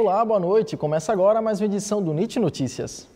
Olá, boa noite. Começa agora mais uma edição do NIT Notícias.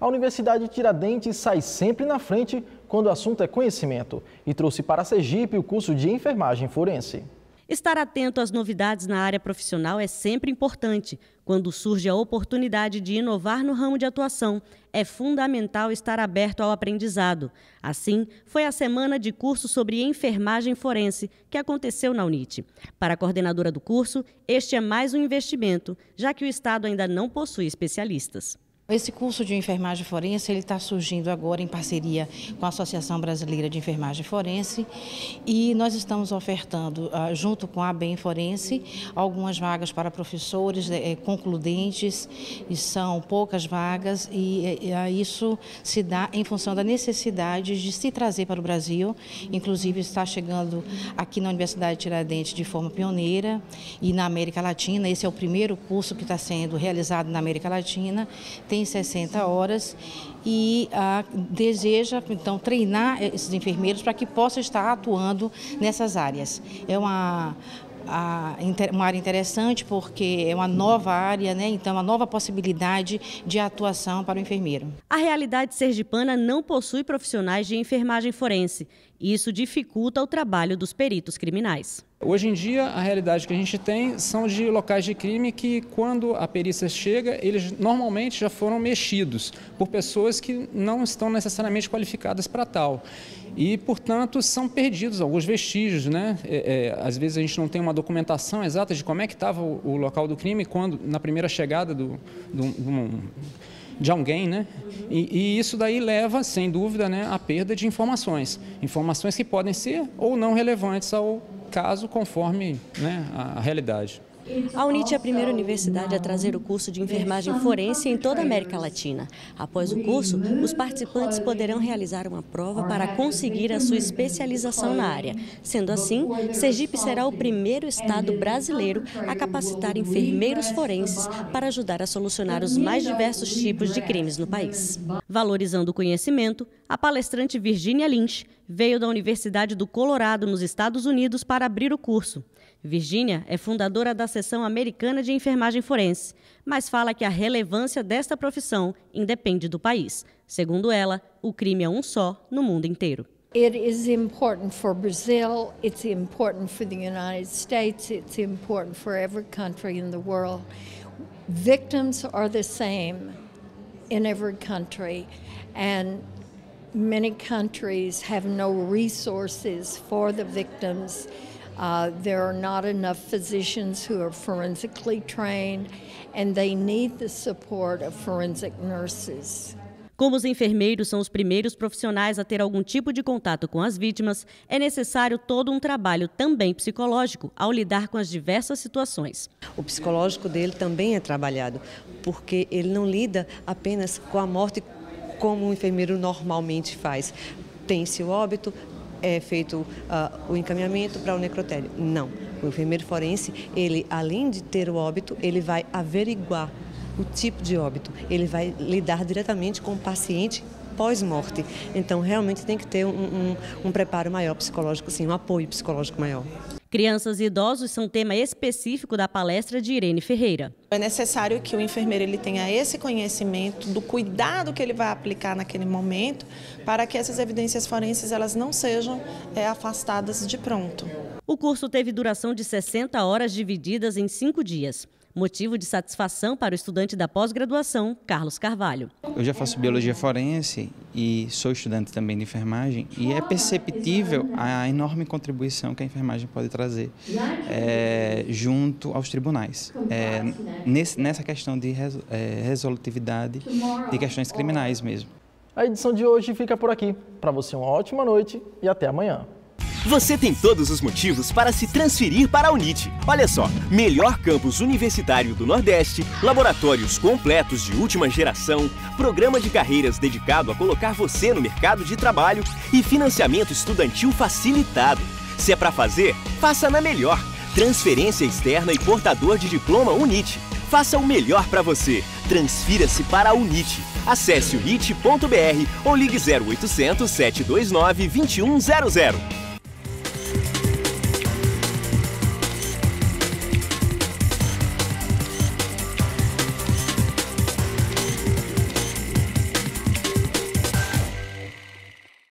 A Universidade de Tiradentes sai sempre na frente quando o assunto é conhecimento e trouxe para Sergipe o curso de enfermagem forense. Estar atento às novidades na área profissional é sempre importante. Quando surge a oportunidade de inovar no ramo de atuação, é fundamental estar aberto ao aprendizado. Assim, foi a semana de curso sobre enfermagem forense que aconteceu na UNIT. Para a coordenadora do curso, este é mais um investimento, já que o Estado ainda não possui especialistas. Esse curso de enfermagem forense ele está surgindo agora em parceria com a Associação Brasileira de Enfermagem Forense e nós estamos ofertando, uh, junto com a BEM Forense, algumas vagas para professores eh, concludentes e são poucas vagas e, e uh, isso se dá em função da necessidade de se trazer para o Brasil, inclusive está chegando aqui na Universidade de Tiradentes de forma pioneira e na América Latina. Esse é o primeiro curso que está sendo realizado na América Latina. Tem tem 60 horas e ah, deseja então treinar esses enfermeiros para que possam estar atuando nessas áreas. É uma uma área interessante porque é uma nova área, né? então uma nova possibilidade de atuação para o enfermeiro. A realidade sergipana não possui profissionais de enfermagem forense. Isso dificulta o trabalho dos peritos criminais. Hoje em dia, a realidade que a gente tem são de locais de crime que, quando a perícia chega, eles normalmente já foram mexidos por pessoas que não estão necessariamente qualificadas para tal. E, portanto, são perdidos alguns vestígios. Né? É, é, às vezes a gente não tem uma documentação exata de como é que estava o, o, local do crime quando, na primeira chegada do, do, do de alguém, né? E, e, isso daí leva, sem dúvida, né, à perda de informações. Informações que podem ser ou não relevantes ao caso conforme né, a realidade. A UNIT é a primeira universidade a trazer o curso de enfermagem forense em toda a América Latina. Após o curso, os participantes poderão realizar uma prova para conseguir a sua especialização na área. Sendo assim, Sergipe será o primeiro estado brasileiro a capacitar enfermeiros forenses para ajudar a solucionar os mais diversos tipos de crimes no país. Valorizando o conhecimento, a palestrante Virginia Lynch veio da Universidade do Colorado, nos Estados Unidos, para abrir o curso. Virgínia é fundadora da seção americana de enfermagem forense, mas fala que a relevância desta profissão independe do país. Segundo ela, o crime é um só no mundo inteiro. It is important for Brazil, it's important for the United States, it's important for every country in the world. Victims are the same in every country and many countries have no resources for the victims. Uh, there are not enough physicians who are forensically trained, and they need the support of forensic nurses. Como os enfermeiros são os primeiros profissionais a ter algum tipo de contato com as vítimas, é necessário todo um trabalho também psicológico ao lidar com as diversas situações. O psicológico dele também é trabalhado, porque ele não lida apenas com a morte como o enfermeiro normalmente faz. Tem-se o óbito, é feito uh, o encaminhamento para o necrotério. Não. O enfermeiro forense, ele, além de ter o óbito, ele vai averiguar o tipo de óbito. Ele vai lidar diretamente com o paciente pós-morte. Então, realmente tem que ter um, um, um preparo maior psicológico, sim, um apoio psicológico maior. Crianças e idosos são tema específico da palestra de Irene Ferreira. É necessário que o enfermeiro ele tenha esse conhecimento do cuidado que ele vai aplicar naquele momento para que essas evidências forenses elas não sejam é, afastadas de pronto. O curso teve duração de 60 horas divididas em cinco dias. Motivo de satisfação para o estudante da pós-graduação, Carlos Carvalho. Eu já faço biologia forense e sou estudante também de enfermagem e é perceptível a enorme contribuição que a enfermagem pode trazer é, junto aos tribunais, é, nesse, nessa questão de res, é, resolutividade de questões criminais mesmo. A edição de hoje fica por aqui. Para você, uma ótima noite e até amanhã. Você tem todos os motivos para se transferir para a Unite. Olha só, melhor campus universitário do Nordeste, laboratórios completos de última geração, programa de carreiras dedicado a colocar você no mercado de trabalho e financiamento estudantil facilitado. Se é para fazer, faça na melhor. Transferência externa e portador de diploma Unite. Faça o melhor para você. Transfira-se para a Unite. Acesse unite.br ou ligue 0800 729 2100.